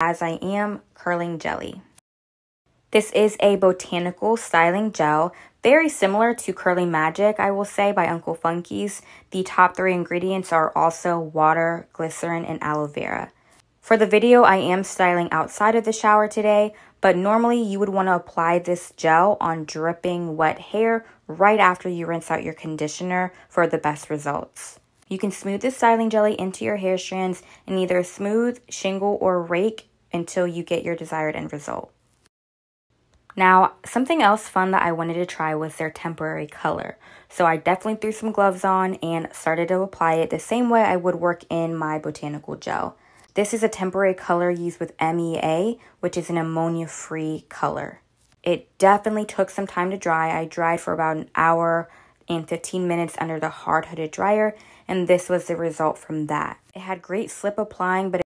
as I am curling jelly. This is a botanical styling gel, very similar to Curly Magic, I will say, by Uncle Funky's. The top three ingredients are also water, glycerin, and aloe vera. For the video, I am styling outside of the shower today, but normally you would want to apply this gel on dripping wet hair right after you rinse out your conditioner for the best results. You can smooth the styling jelly into your hair strands and either smooth, shingle, or rake until you get your desired end result. Now, something else fun that I wanted to try was their temporary color. So I definitely threw some gloves on and started to apply it the same way I would work in my botanical gel. This is a temporary color used with MEA, which is an ammonia-free color. It definitely took some time to dry. I dried for about an hour and 15 minutes under the hard hooded dryer, and this was the result from that. It had great slip applying, but